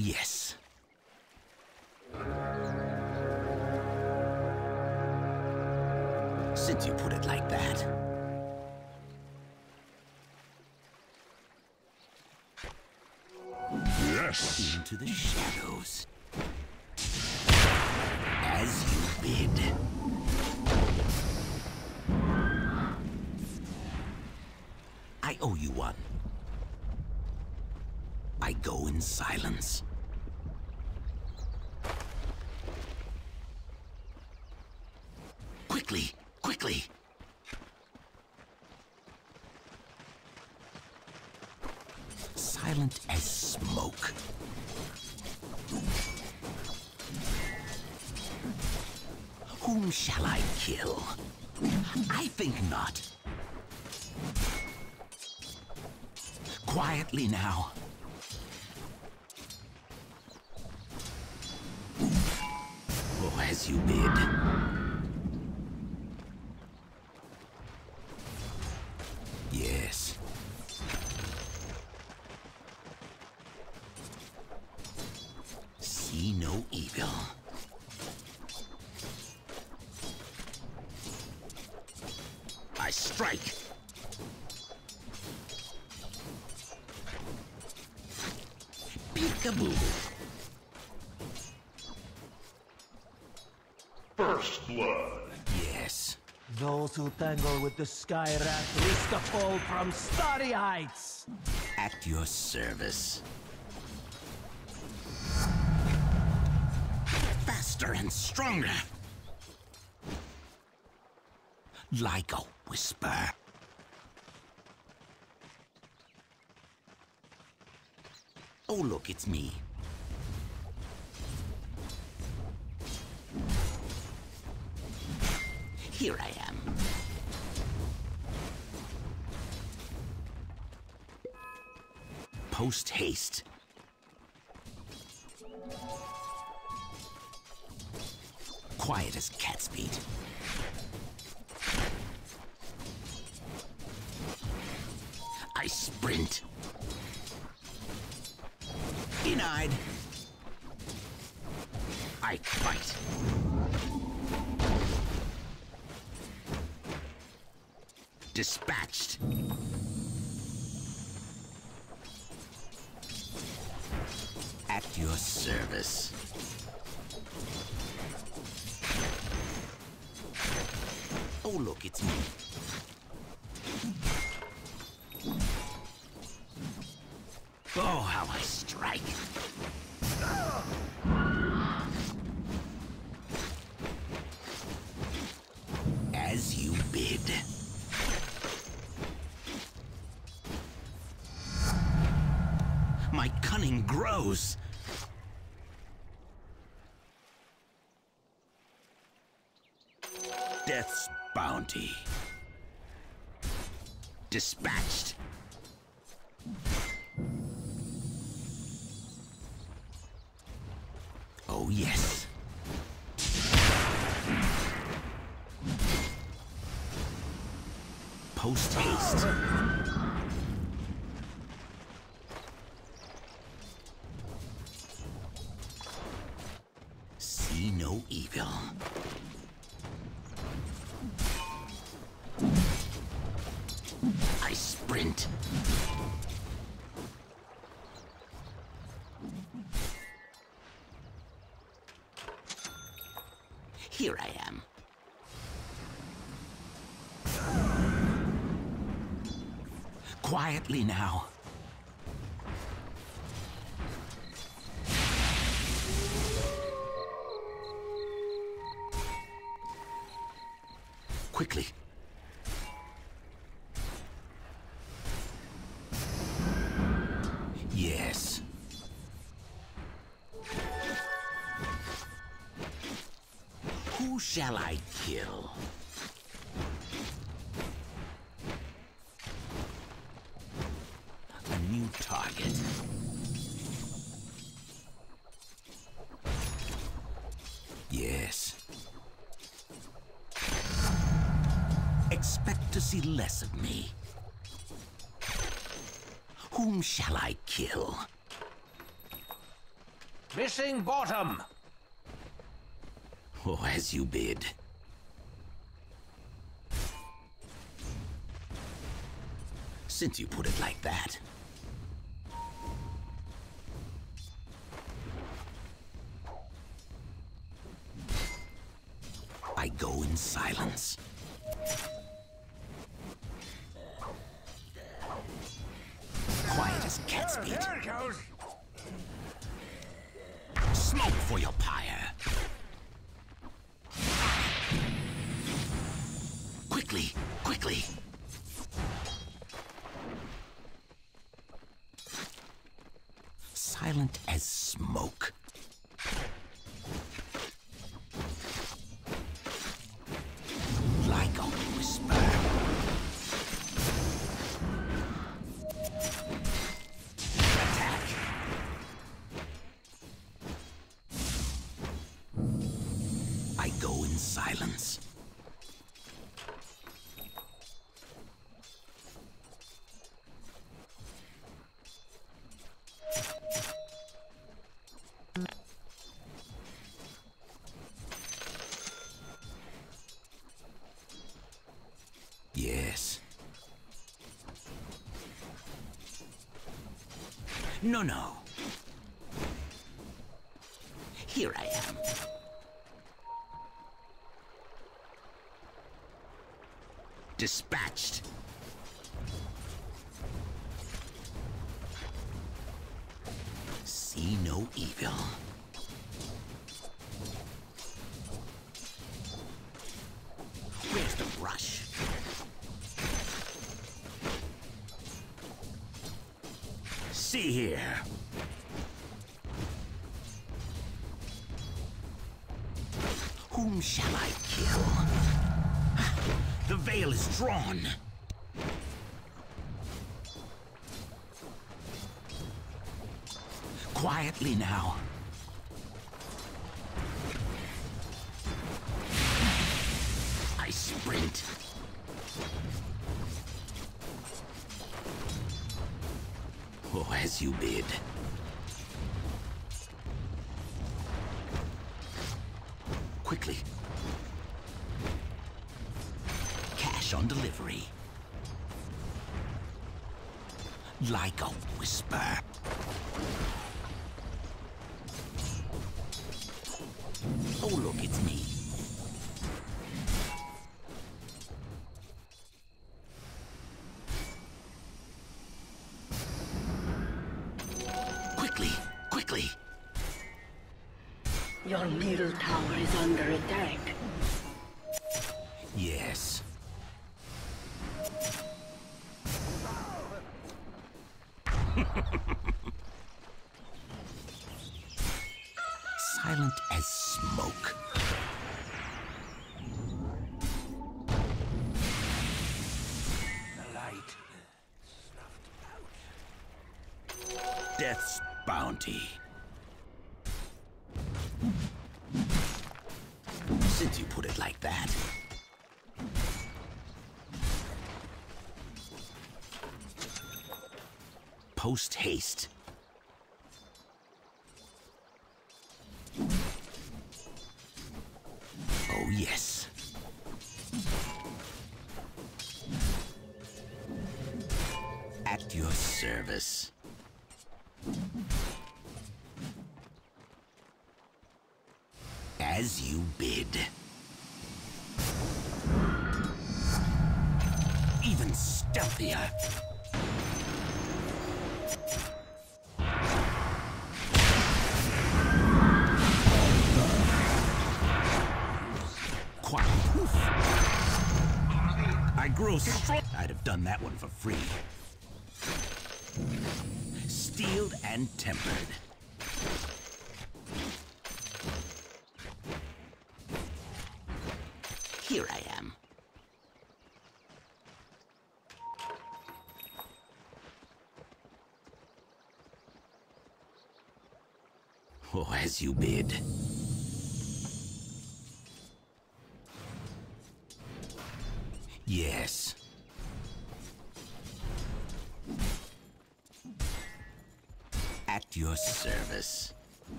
yes. Since you put it like that. Yes. Into the shadows. As you bid. I owe you one. I go in silence. Peekaboo. First blood. Yes. Those who tangle with the Sky Rat risk a fall from starry heights. At your service. Faster and stronger. Like a whisper. Oh, look, it's me. Here I am. Post haste. Quiet as cat's feet. I sprint. Denied. I fight. Dispatched. At your service. Oh, look, it's me. Oh, how I strike. As you bid. My cunning grows. Death's bounty. Dispatched. Quietly now. Quickly. Yes. Who shall I kill? Target. Yes. Expect to see less of me. Whom shall I kill? Missing bottom. Oh, as you bid. Since you put it like that. I go in silence. Quiet as cat's feet. Smoke for your No, no. Here I am. Dispatched. See no evil. Where's the brush? See here. Whom shall I kill? The veil is drawn. Quietly now. Like a whisper. Oh, look, it's me. Quickly, quickly. Your middle tower is under attack. You bid. Even stealthier. I grow strong. I'd have done that one for free. Steeled and tempered. Here I am. Oh, as you bid.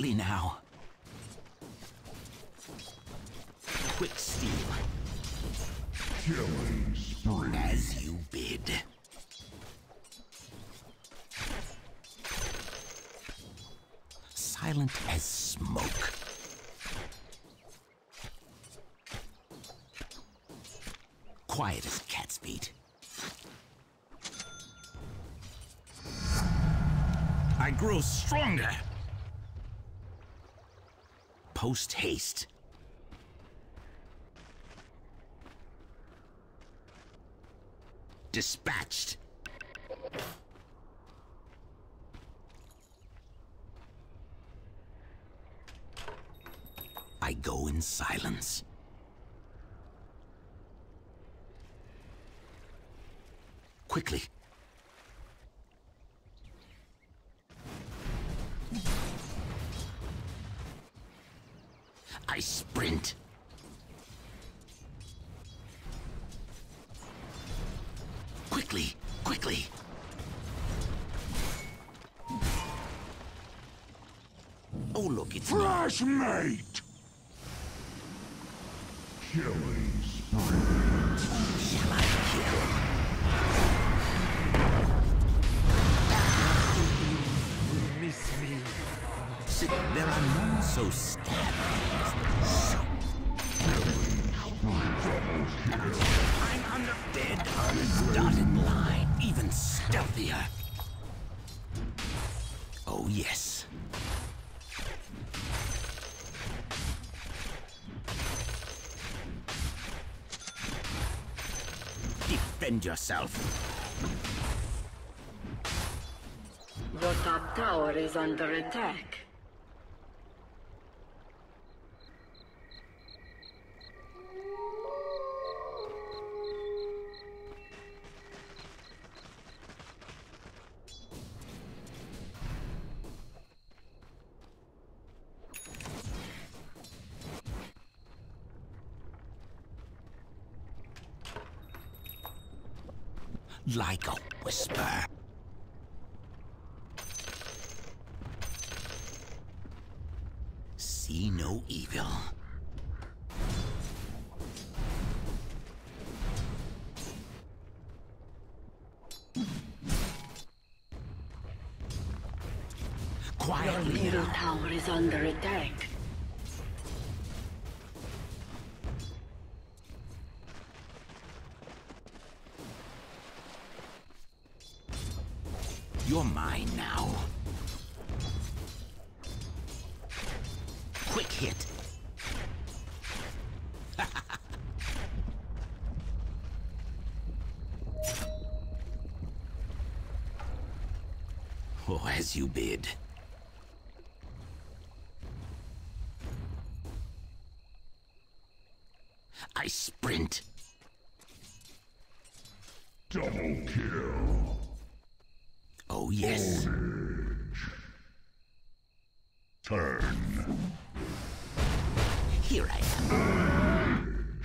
Now. Quick steal. Killing spree. As you bid. Silent as smoke. Quiet as cat's feet. I grow stronger. Post haste. Dispatched. I go in silence. Quickly. Me. Defend yourself. Your top tower is under attack. See no evil. Your middle tower is under attack. You bid. I sprint. Double kill. Oh, yes. Turn. Here I am.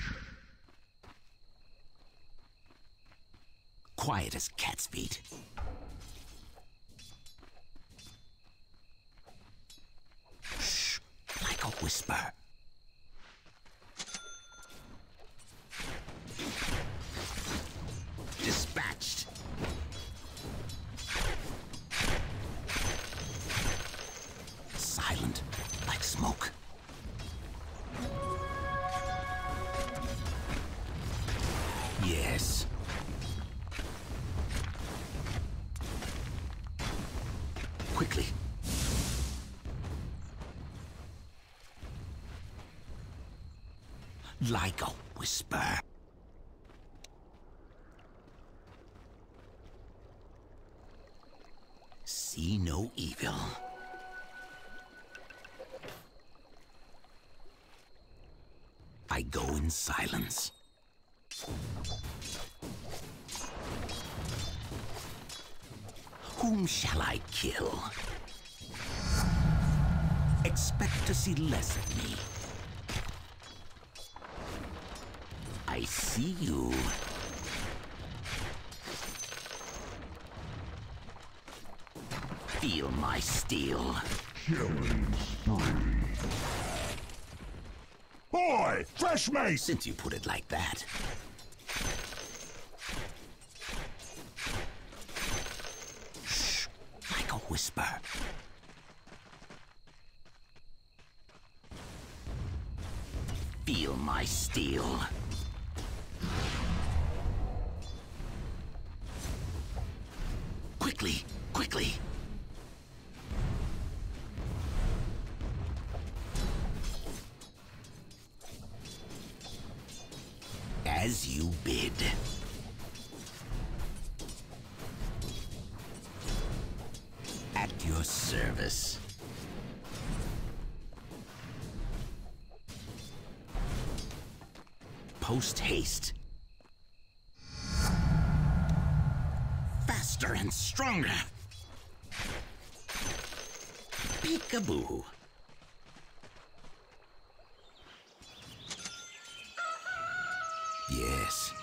Quiet as cat's feet. Quickly. Like a whisper. See no evil. I go in silence. Whom shall I kill? Expect to see less of me. I see you. Feel my steel. Killing spree. Boy, fresh mate! Since you put it like that, Post haste. Faster and stronger. Peekaboo. Yes.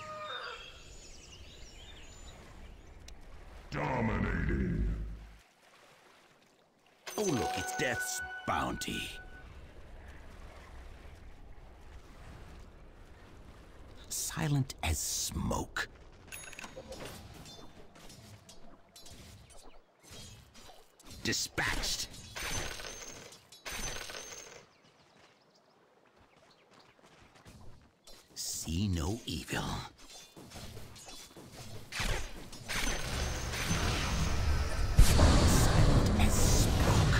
Dominating. Oh, look, it's Death's bounty. Silent as smoke. Dispatched. See no evil. Silent as smoke.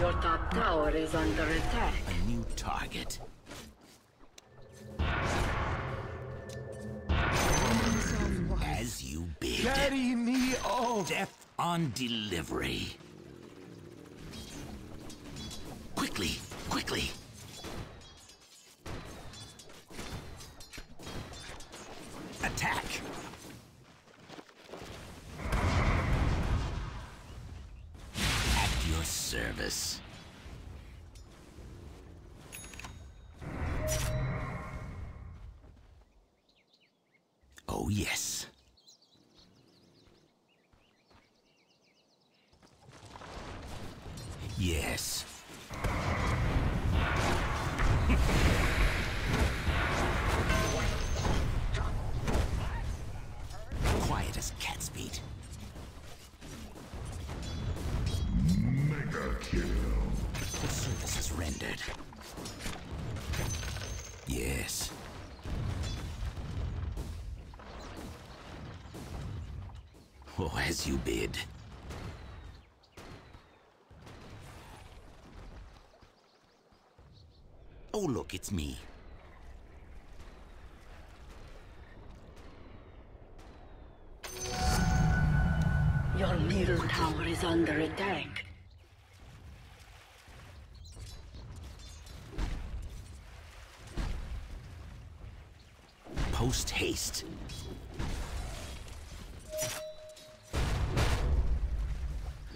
Your top tower is under attack. A new target. On delivery. Quickly, quickly. Attack. At your service. Oh, yes. Yes. Quiet as cat's feet. Mega kill. The service is rendered. Yes. Oh, as you bid. Oh, look, it's me. Your middle tower is under attack. Post haste.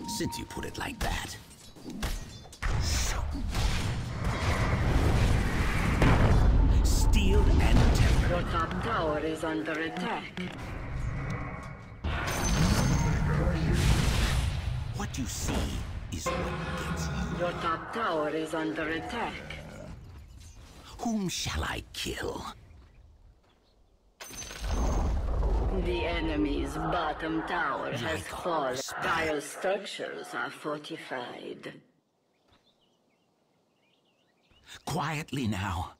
Since you put it like that. And. Your top tower is under attack. What you see is what gets you. Your top tower is under attack. Whom shall I kill? The enemy's bottom tower has Like fallen. Dire structures are fortified. Quietly now.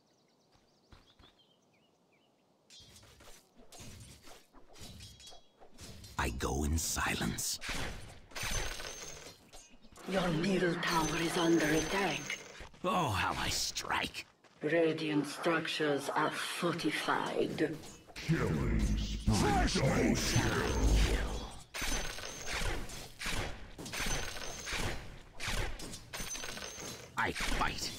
I go in silence. Your middle tower is under attack. Oh, how I strike. Radiant structures are fortified. Killing spree. Double kill. I fight.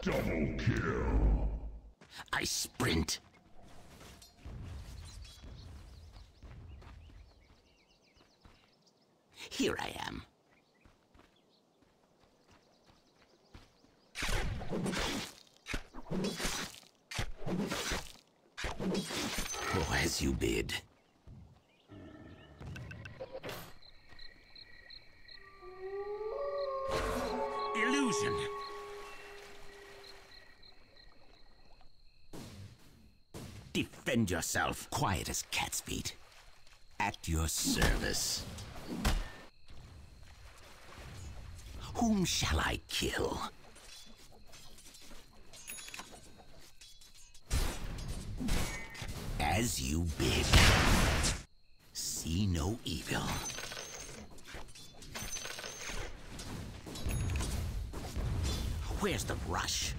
Double kill. I sprint. Here I am. Oh, As you bid. Illusion. Defend yourself. Quiet as cat's feet. At your service. Whom shall I kill? As you bid. See no evil. Where's the rush?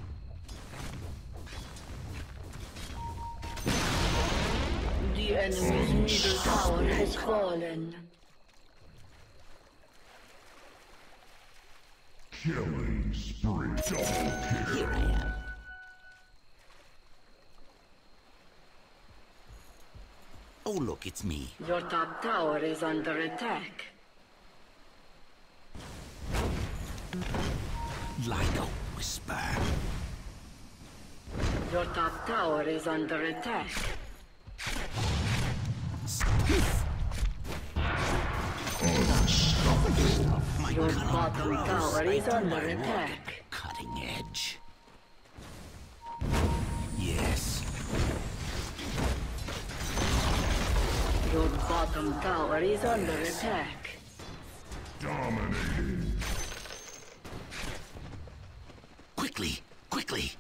Enemy's middle tower has fallen. Killing spree. Double kill. Here I am. Oh, look, it's me. Your top tower is under attack. Like a whisper. Your top tower is under attack. My Your right is under attack. Cutting edge. Yes. Your bottom tower is under attack. Dominating. Quickly, quickly.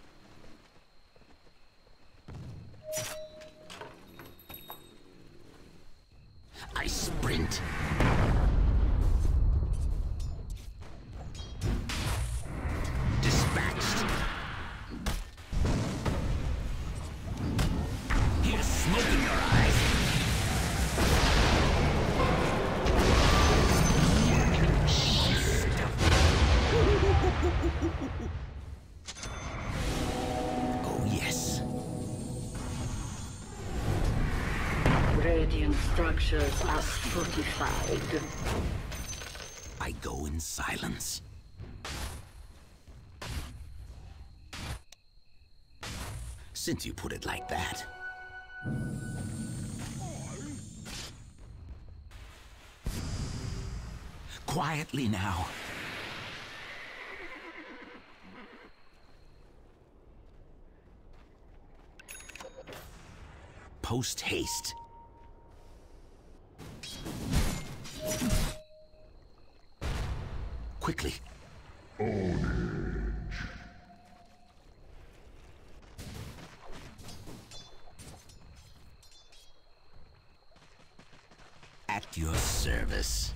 Radiant structures are fortified. I go in silence. Since you put it like that. Quietly now. Post haste. Quickly. At your service.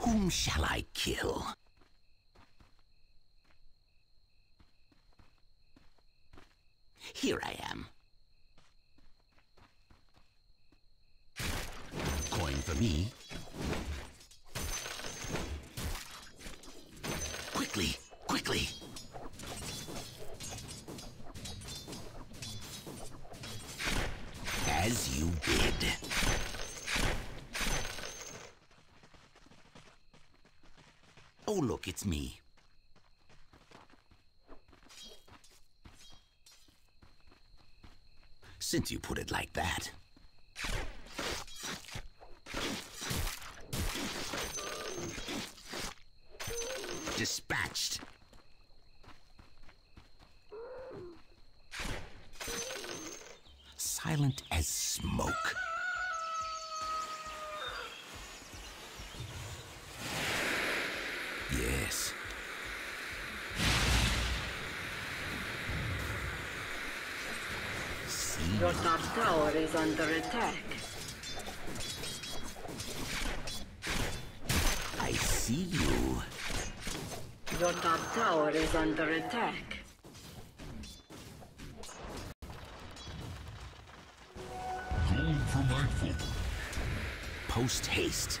Whom shall I kill? Here I am. Coin for me. Quickly, quickly. As you bid. Oh, look, it's me. Since you put it like that. Dispatched. Silent as smoke. Yes. Your top tower is under attack. Tower is under attack. For. Post haste.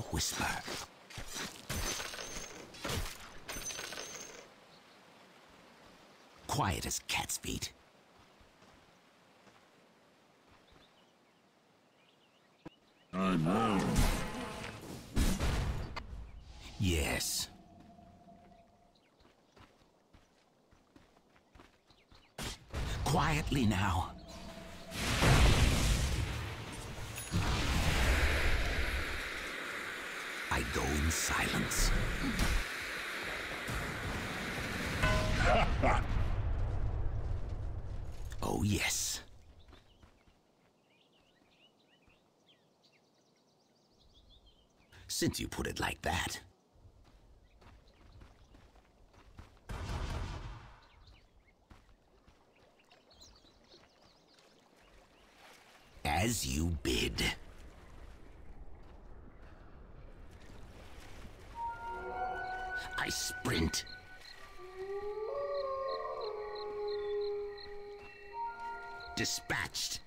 A whisper. Quiet as cat's feet. I know. Yes. Quietly now. Silence. oh, yes. Since you put it like that. As you bid. Sprint. Dispatched.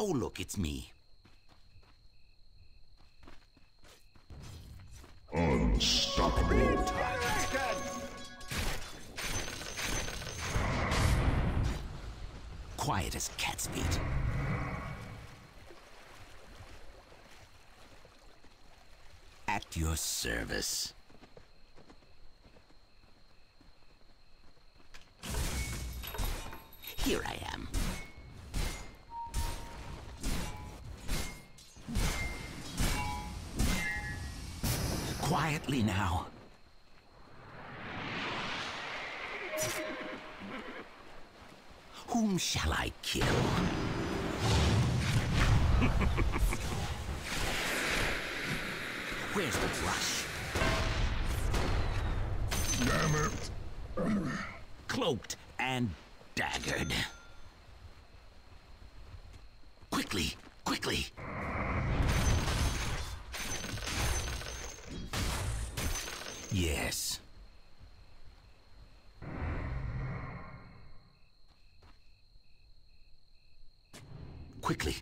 Oh, look, it's me. Unstoppable. Quiet as cat's feet. At your service. Here I am. Quietly now. Whom shall I kill? Where's the brush? Damn it. Cloaked and daggered. Quickly, quickly. Yes. Quickly.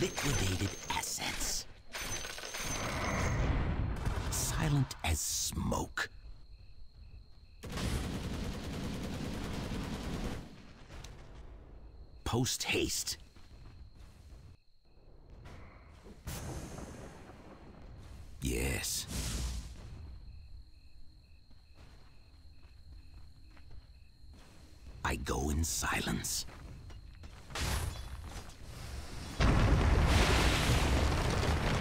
Liquidated assets. Silent as smoke. Post haste. Yes. I go in silence.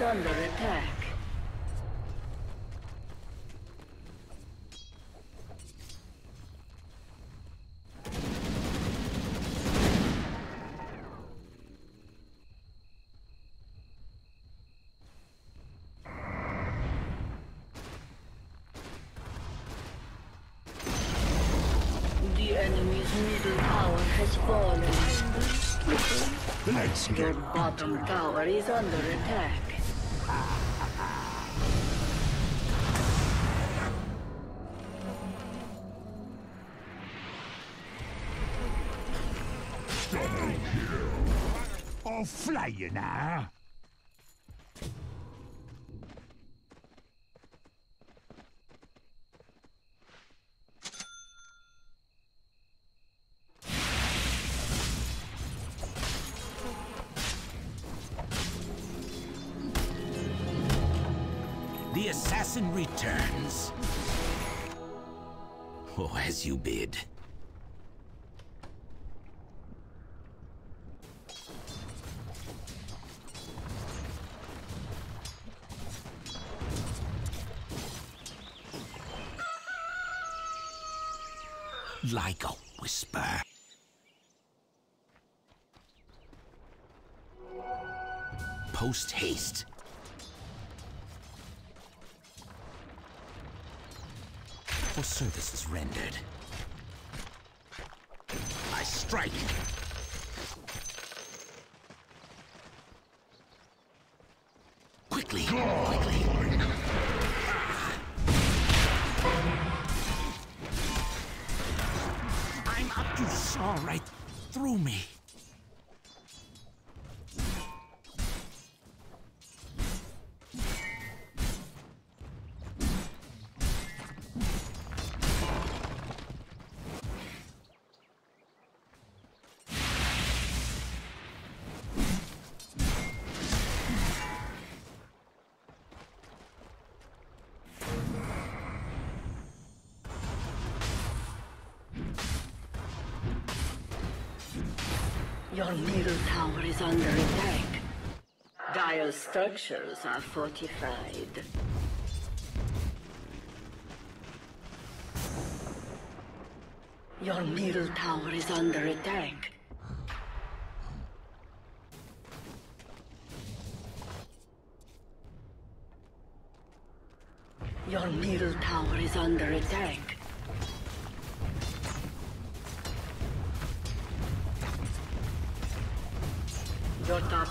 Is under attack. The enemy's middle tower has fallen. Let's Your bottom tower is under attack. I'll fly you now. The assassin returns. Oh, as you bid. Your middle tower is under attack. Dire structures are fortified. Your middle tower is under attack. Your middle tower is under attack.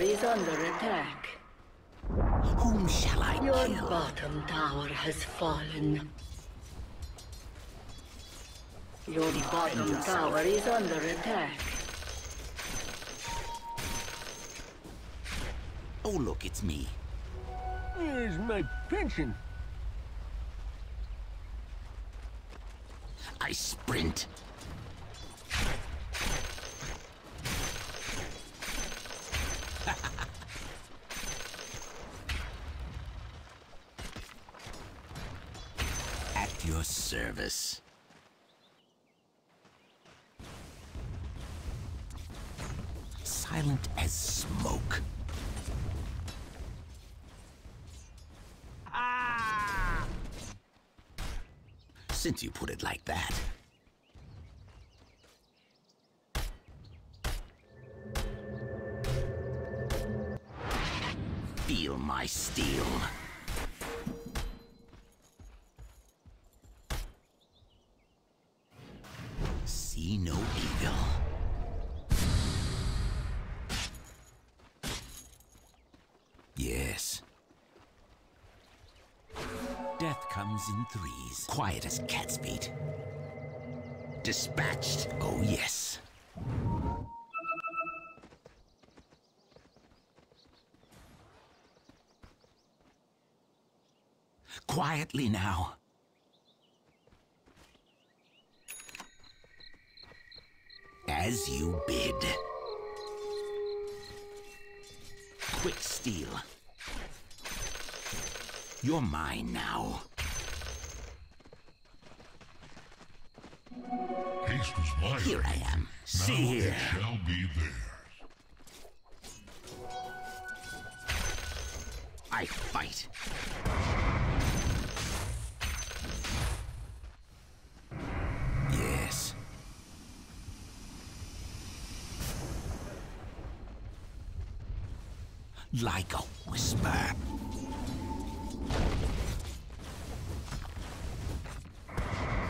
Tower is under attack. Whom shall I Your kill? bottom tower has fallen. Your bottom tower is under attack. Oh, look, it's me. Here's my pension. I sprint. At your service. Silent as smoke. Ah! Since you put it like that. Feel my steel. Quiet as cat's feet. Dispatched. Oh, yes. Quietly now. As you bid. Quick steel. You're mine now. Haste was mine. Here I am. See now here. it shall be theirs. I fight. Yes. Like a whisper.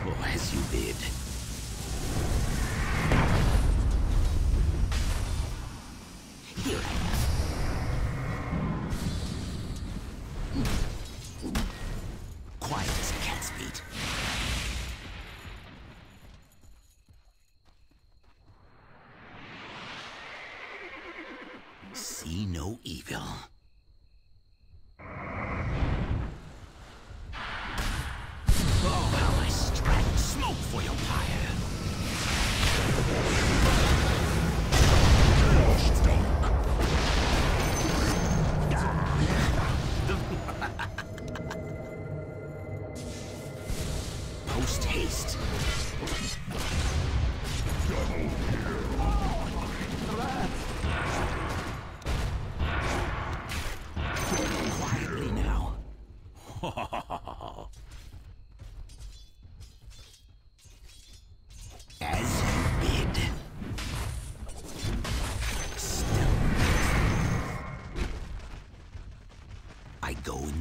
Oh, as you bid.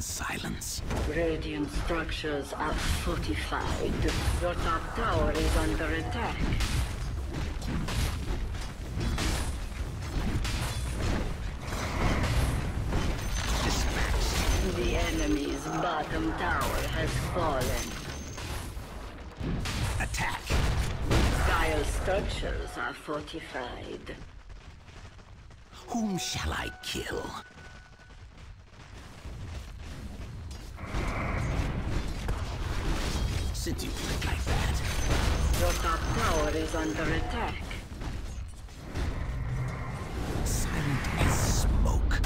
In silence. Radiant structures are fortified. Your top tower is under attack. Dispatched. The enemy's bottom tower has fallen. Attack. Dire structures are fortified. Whom shall I kill? Since you put it like that, Your top tower is under attack. silent as smoke.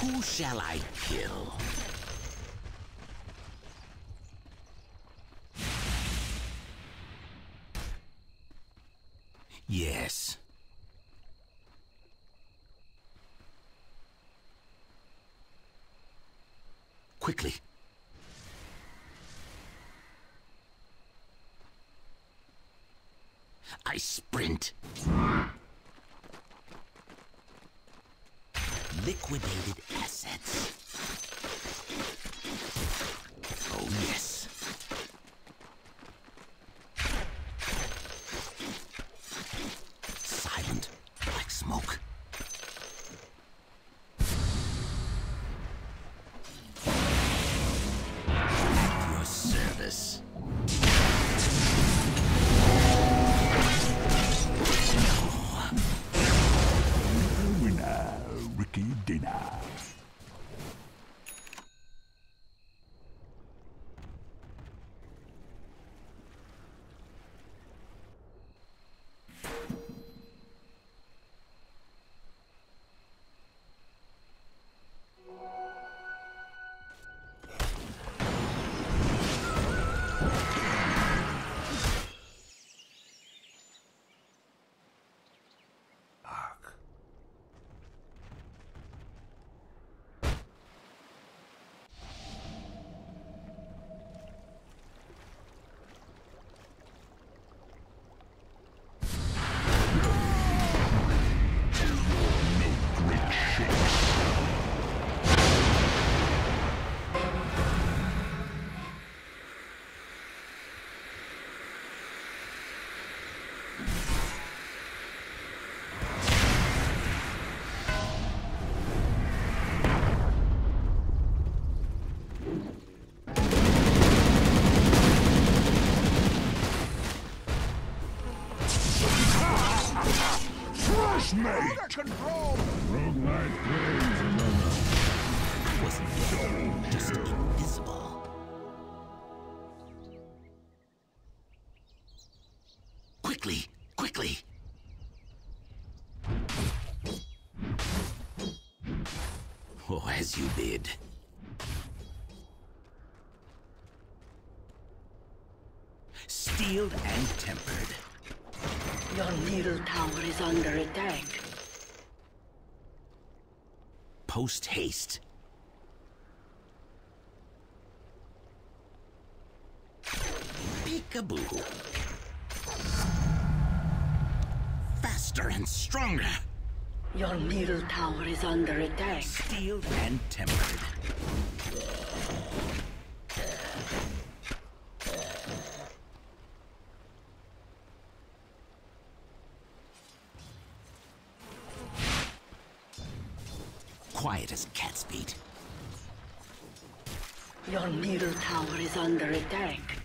Who shall I kill? Steeled and tempered. Your middle tower is under attack. Post haste. Peekaboo. Faster and stronger. Your middle tower is under attack. Steeled and tempered. Quiet as cat's feet. Your middle tower is under attack.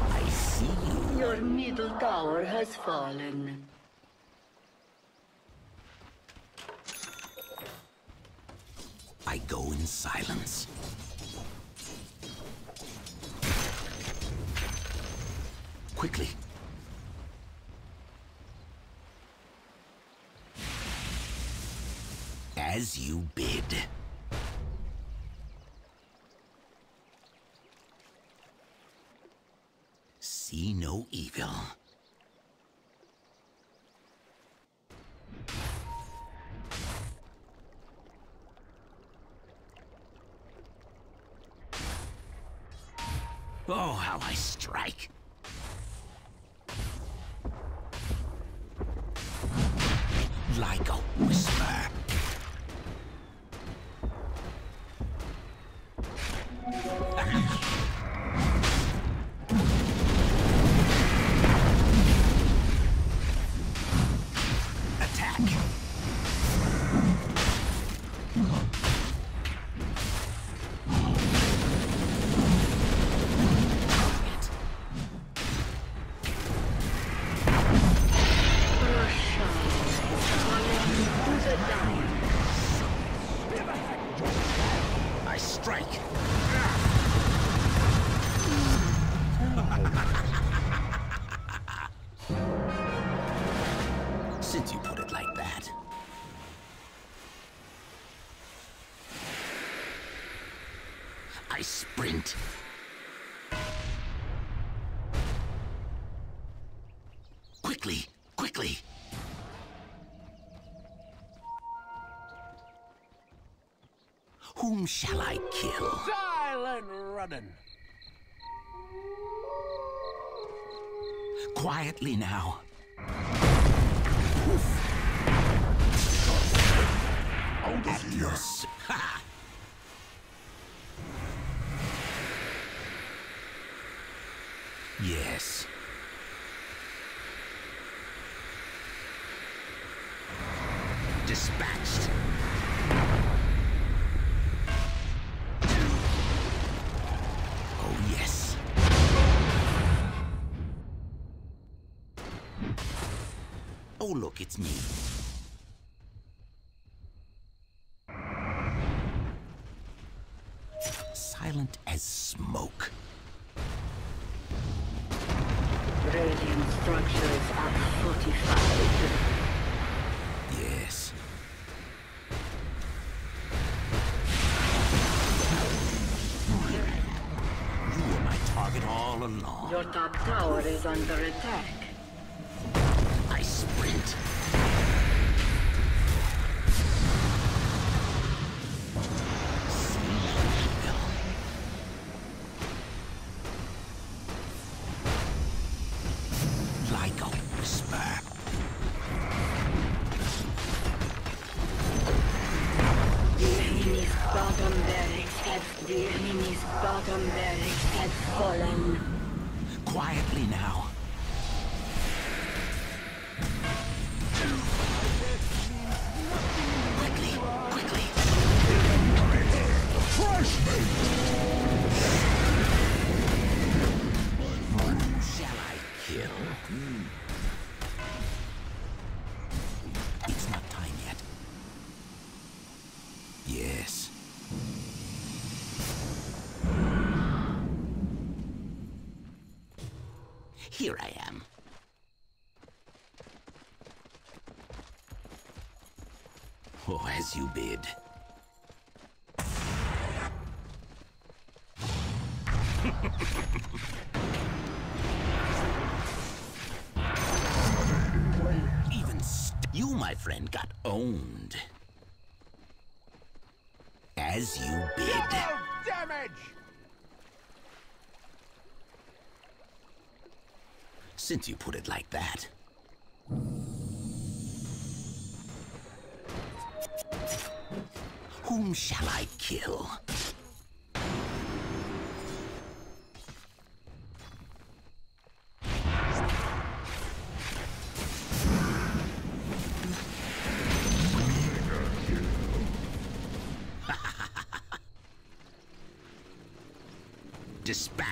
I see you. Your middle tower has fallen. I go in silence. Quickly. As you bid. See no evil. Oh, how I strike. Whom shall I kill? Silent running. Quietly now. Out of here! Oh, look, it's me. Silent as smoke. Radiant structures are fortified. Yes. You were my target all along. Your top tower is under attack. Even you, my friend, got owned. As you bid. Double damage! Since you put it like that. Whom shall I kill? dispatch.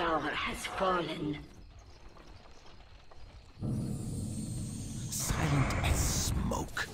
star has fallen. Silent as smoke.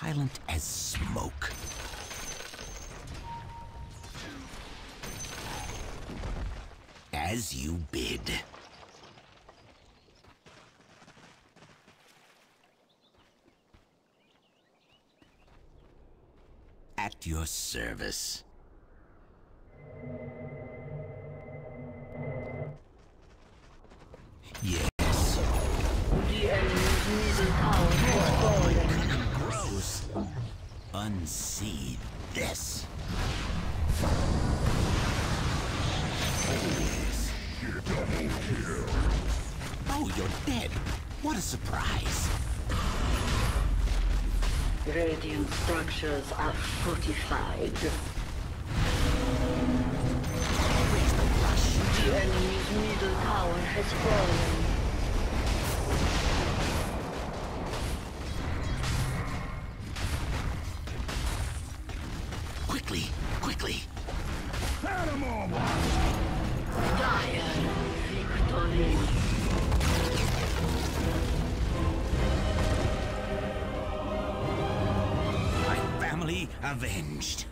silent as smoke. As you bid. At your service. structures avenged.